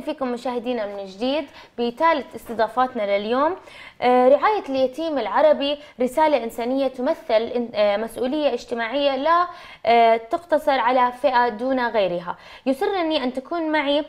أهلا فيكم مشاهدينا من جديد بثالث استضافاتنا لليوم. آه، رعاية اليتيم العربي رسالة إنسانية تمثل آه، مسؤولية اجتماعية لا آه، تقتصر على فئة دون غيرها. يسرني أن تكون معي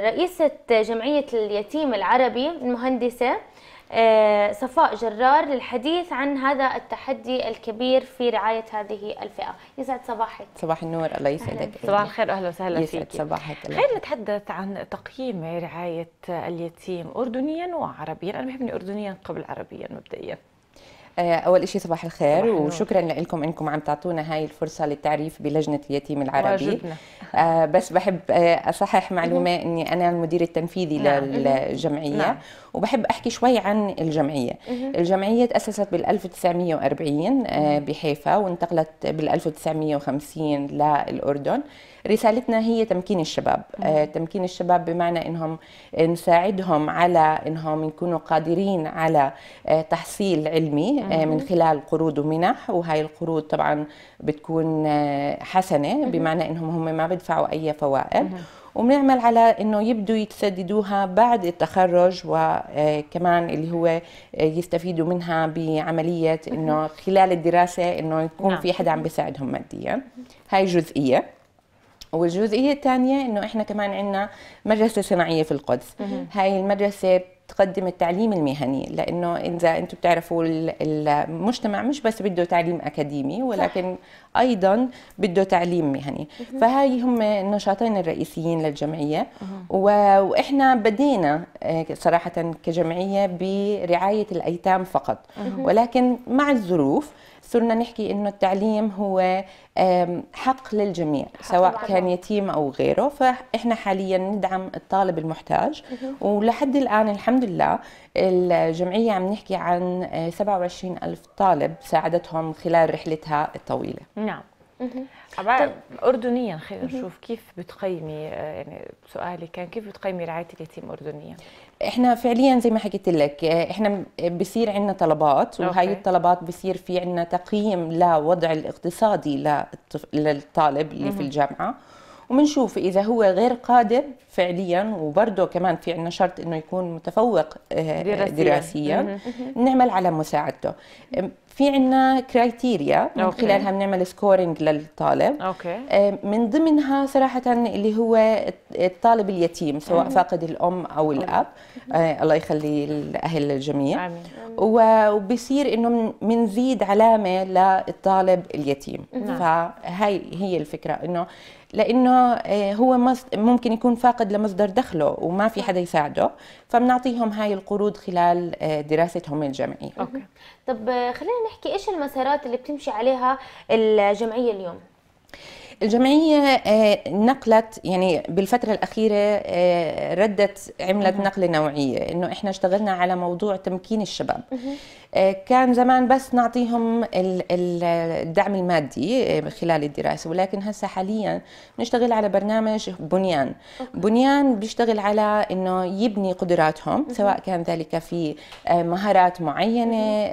رئيسة جمعية اليتيم العربي المهندسة صفاء جرار للحديث عن هذا التحدي الكبير في رعاية هذه الفئة. يسعد صباحك. صباح النور الله يسعدك. صباح الخير أهلا وسهلا فيك. يسعد صباحك خلينا نتحدث عن تقييم رعاية اليتيم أردنيا وعربيا. أنا بحبني أردنيا قبل عربيا مبدئيا. آه، أول شيء صباح الخير صباح وشكرا لكم إنكم عم تعطونا هاي الفرصة للتعريف بلجنة اليتيم العربي. واجبنا. آه بس بحب آه أصحح معلومة إني أنا المدير التنفيذي نعم. للجمعية. نعم. وبحب أحكي شوي عن الجمعية. الجمعية تأسست بال 1940 آه بحيفا وانتقلت بال 1950 للأردن. رسالتنا هي تمكين الشباب. آه تمكين الشباب بمعنى إنهم نساعدهم على إنهم يكونوا قادرين على آه تحصيل علمي آه من خلال قروض ومنح وهي القروض طبعا بتكون آه حسنة بمعنى إنهم هم ما بدفعوا أي فوائد. وبنعمل على إنه يبدوا يتسددوها بعد التخرج وكمان اللي هو يستفيدوا منها بعملية إنه خلال الدراسة إنه يكون نعم. في حدا عم بيساعدهم ماديا. هاي جزئية. والجزئية الثانية إنه إحنا كمان عندنا مدرسة صناعية في القدس. هاي المدرسة تقدم التعليم المهني لأنه إذا أنتم بتعرفوا المجتمع مش بس بده تعليم أكاديمي ولكن صح. أيضا بده تعليم مهني. فهاي هم النشاطين الرئيسيين للجمعية. وإحنا بدينا آه، صراحة كجمعية برعاية الأيتام فقط. ولكن مع الظروف صرنا نحكي إنه التعليم هو حق للجميع سواء كان يتيم أو غيره. فإحنا حاليا ندعم الطالب المحتاج. ولحد الآن الحمد لله الجمعية عم نحكي عن 27 آه، ألف طالب ساعدتهم خلال رحلتها الطويلة. نعم. اردنيا خلينا نشوف كيف بتقيمي آه، يعني سؤالي كان كيف بتقيمي رعاية اليتيم اردنيا؟ إحنا فعليا زي ما حكيت لك إحنا بصير عندنا طلبات وهي الطلبات بصير في عندنا تقييم لوضع الاقتصادي للطالب اللي في الجامعة. وبنشوف إذا هو غير قادر فعليا وبرضه كمان في عندنا شرط إنه يكون متفوق آه، دراسيا, دراسياً نعمل على مساعدته. في عندنا criteria من okay. خلالها بنعمل scoring للطالب okay. آه، من ضمنها صراحة اللي هو الطالب اليتيم سواء فاقد الأم أو الأب آه الله يخلي الأهل الجميع آمين. وبصير إنه بنزيد علامة للطالب اليتيم نعم. فهي هي الفكرة إنه لأنه آه، هو ممكن يكون فاقد لمصدر دخله وما في حدا يساعده فبنعطيهم هاي القروض خلال آه، دراستهم الجامعية. أوكي. طب آه، خلينا نحكي إيش المسارات اللي بتمشي عليها الجمعية اليوم؟ الجمعية آه، نقلت يعني بالفترة الأخيرة آه، ردت عملت نقلة نوعية إنه إحنا اشتغلنا على موضوع تمكين الشباب. آه، كان زمان بس نعطيهم الدعم المادي خلال الدراسة ولكن هسه حاليا نشتغل على برنامج بنيان. بنيان بيشتغل على إنه يبني قدراتهم سواء كان ذلك في مهارات معينة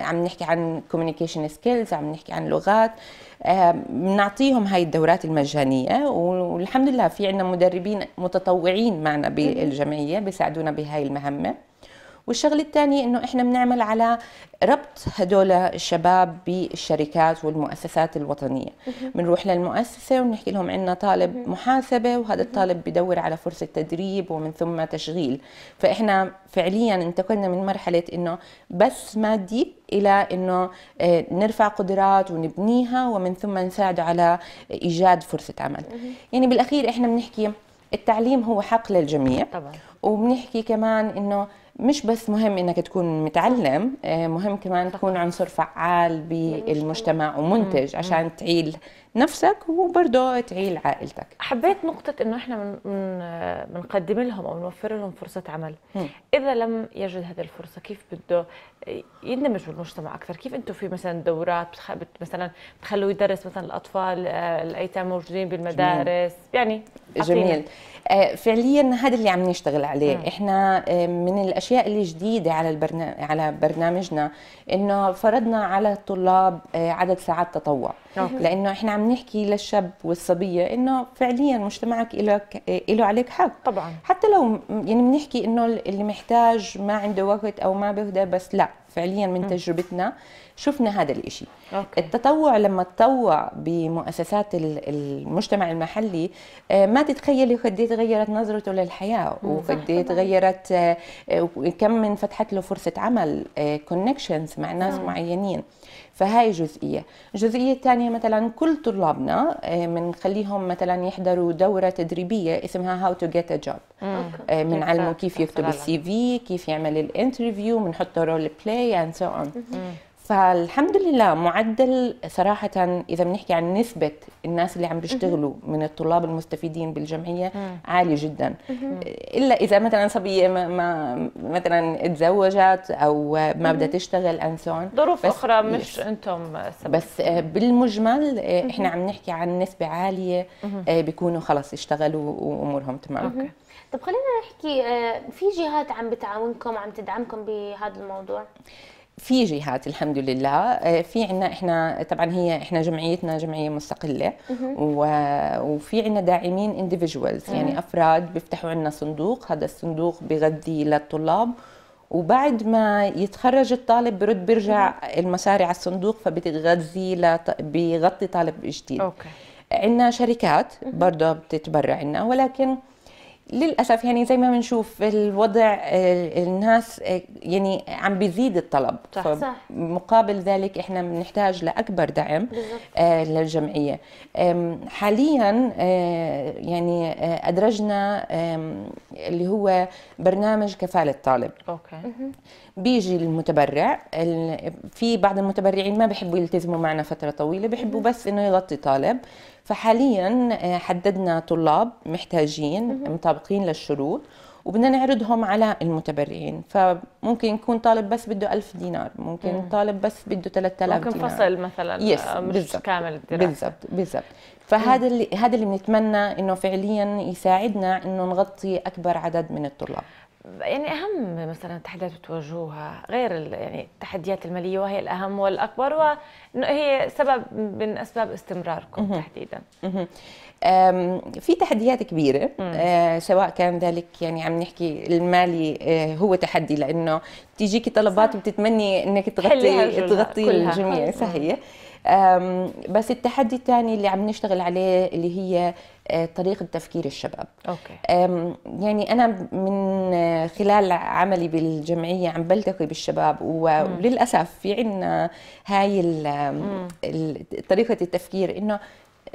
عم نحكي عن communication skills عم نحكي عن لغات بنعطيهم هاي الدورات المجانية والحمد لله في عندنا مدربين متطوعين معنا بالجمعية بيساعدونا بهاي المهمة. والشغلة الثانية إنه إحنا بنعمل على ربط هدول الشباب بالشركات والمؤسسات الوطنية. بنروح للمؤسسة ونحكي لهم عندنا طالب محاسبة وهذا الطالب بدور على فرصة تدريب ومن ثم تشغيل. فإحنا فعليا انتقلنا من مرحلة إنه بس مادي إلى إنه آه، نرفع قدرات ونبنيها ومن ثم نساعده على إيجاد فرصة عمل. يعني بالأخير إحنا بنحكي التعليم هو حق للجميع. طبعا. وبنحكي كمان إنه مش بس مهم إنك تكون متعلم آه، مهم كمان تكون عنصر فعال بالمجتمع ومنتج عشان تعيل نفسك وبرضه تعيل عائلتك. حبيت نقطة إنه إحنا من بنقدم لهم أو نوفر لهم فرصة عمل. إذا لم يجد هذه الفرصة كيف بده يندمج بالمجتمع أكثر؟ كيف أنتم في مثلا دورات بتخ... مثلا بتخلوا يدرس مثلا الأطفال آه، الأيتام موجودين بالمدارس؟ جميل. يعني جميل. آه، فعليا هذا اللي عم نشتغل عليه. م. إحنا آه، من الأشياء اللي جديدة على البرنامج على برنامجنا إنه فرضنا على الطلاب عدد ساعات تطوع. أوكي. لأنه إحنا عم نحكي للشاب والصبية إنه فعليا مجتمعك له له عليك حق. طبعا. حتى لو يعني بنحكي إنه اللي محتاج ما عنده وقت أو ما بيقدر بس لا. فعليا من تجربتنا شفنا هذا الإشي. okay. التطوع لما تطوع بمؤسسات المجتمع المحلي آه، ما تتخيلي قد إيه تغيرت نظرته للحياة وقد إيه تغيرت آه، كم من فتحت له فرصة عمل connections آه، مع ناس معينين. فهاي جزئية. الجزئية الثانية مثلا كل طلابنا بنخليهم مثلا يحضروا دورة تدريبية اسمها how to get a job بنعلمه كيف يكتب ال CV كيف يعمل ال interview بنحطه role play and so on. Mm-hmm. Mm -hmm. فالحمد لله معدل صراحة إذا بنحكي عن نسبة الناس اللي عم بيشتغلوا من الطلاب المستفيدين بالجمعية عالي جدا. إلا إذا مثلا صبية ما, ما مثلا تزوجت أو ما بدها تشتغل أو in some ظروف أخرى مش أنتم السبب. بس آه، بالمجمل آه، إحنا عم نحكي عن نسبة عالية آه، بيكونوا خلص اشتغلوا وأمورهم تمام. أوكي. طب خلينا نحكي في جهات عم بتعاونكم عم تدعمكم بهذا الموضوع؟ في جهات الحمد لله آه، في عنا إحنا طبعا هي إحنا جمعيتنا جمعية مستقلة. وفي عنا داعمين individuals يعني أفراد بيفتحوا عنا صندوق. هذا الصندوق بغذي للطلاب. وبعد ما يتخرج الطالب برد بيرجع المصاري على الصندوق فبتغذي لط... بيغطي طالب جديد. أوكي. عندنا شركات برضه بتتبرع عنا ولكن للأسف يعني زي ما بنشوف الوضع آه، الناس آه، يعني عم بيزيد الطلب. صح صح. مقابل ذلك إحنا بنحتاج لأكبر دعم بالزبط. آه، للجمعية. حاليا يعني أدرجنا اللي هو برنامج كفالة طالب okay. بيجي المتبرع في بعض المتبرعين ما بيحبوا يلتزموا معنا فترة طويلة بيحبوا بس إنه يغطي طالب. فحاليا آه، حددنا طلاب محتاجين مطابقين للشروط وبدنا نعرضهم على المتبرعين فممكن يكون طالب بس بده ألف دينار ممكن مم. طالب بس بده 3000 دينار ممكن فصل مثلا yes مش بالزبط. كامل الدراسة بالضبط بالضبط فهذا اللي هذا اللي بنتمنى إنه فعليا يساعدنا إنه نغطي أكبر عدد من الطلاب. يعني أهم مثلا التحديات بتواجهوها غير يعني التحديات المالية وهي الأهم والأكبر وانه هي سبب من أسباب استمراركم تحديدا. في تحديات كبيرة آه سواء كان ذلك يعني عم نحكي المالي آه هو تحدي لأنه تيجيكي طلبات بتتمني إنك تغطي تغطي الجميع صحيح. بس التحدي الثاني اللي عم نشتغل عليه اللي هي آه، طريقة تفكير الشباب. أوكي. يعني أنا من آه، خلال عملي بالجمعية عم بلتقي بالشباب وللأسف في عنا هاي طريقة التفكير إنه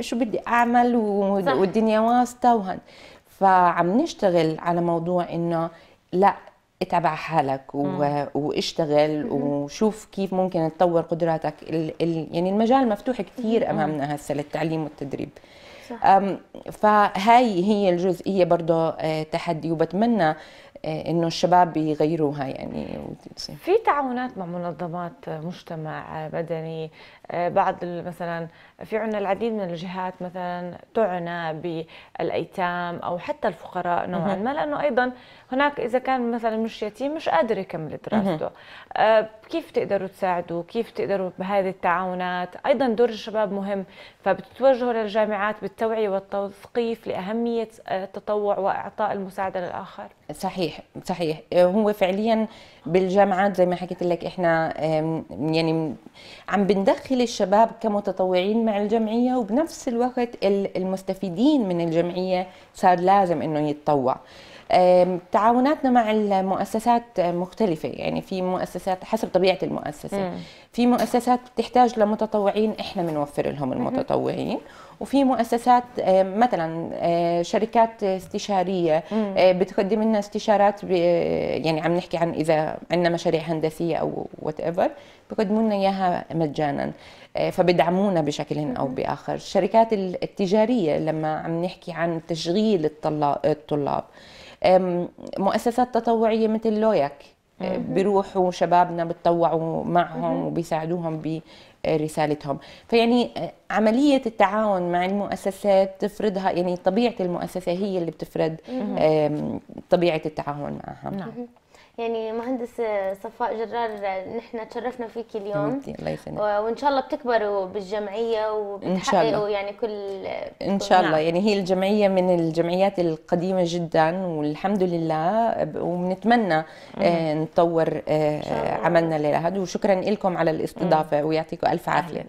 شو بدي أعمل والدنيا واسطة وهن. فعم نشتغل على موضوع إنه لا اتعب على حالك و... واشتغل وشوف كيف ممكن تطور قدراتك. ال... ال... يعني المجال مفتوح كثير أمامنا هسه للتعليم والتدريب. صح. فهاي هي الجزئيه برضه آه، تحدي. وبتمنى آه، إنه الشباب يغيروها يعني. في تعاونات مع منظمات مجتمع مدني بعض مثلا في عندنا العديد من الجهات مثلا تعنى بالأيتام أو حتى الفقراء نوعا ما لأنه أيضا هناك إذا كان مثلا مش يتيم مش قادر يكمل دراسته. آه، كيف تقدروا تساعدوا؟ كيف تقدروا بهذه التعاونات؟ أيضا دور الشباب مهم فبتتوجهوا للجامعات بالتوعية والتثقيف لأهمية التطوع وإعطاء المساعدة للآخر. صحيح صحيح. هو فعليا بالجامعات زي ما حكيت لك إحنا يعني عم بندخل الشباب كمتطوعين مع الجمعية وبنفس الوقت المستفيدين من الجمعية صار لازم إنه يتطوع تعاوناتنا مع المؤسسات مختلفة يعني في مؤسسات حسب طبيعة المؤسسة مم. في مؤسسات بتحتاج لمتطوعين إحنا بنوفر لهم المتطوعين. وفي مؤسسات مثلا آه، شركات استشارية آه، بتقدم لنا استشارات يعني عم نحكي عن إذا عندنا مشاريع هندسية أو whatever بقدموا لنا إياها مجانا آه، فبدعمونا بشكل أو بآخر. الشركات التجارية لما عم نحكي عن تشغيل الطلاب مؤسسات تطوعية مثل لوياك. بيروحوا شبابنا بتطوعوا معهم وبيساعدوهم برسالتهم. فيعني عملية التعاون مع المؤسسات تفرضها يعني طبيعة المؤسسة هي اللي بتفرض طبيعة التعاون معها. نعم. يعني مهندس صفاء جرار نحن تشرفنا فيك اليوم. الله وإن شاء الله بتكبروا بالجمعية وبتحققوا يعني كل إن شاء الله. نعم. يعني هي الجمعية من الجمعيات القديمة جدا والحمد لله. وبنتمنى آه نطور آه عملنا لهذا. وشكرا لكم على الاستضافة ويعطيكم ألف عافية.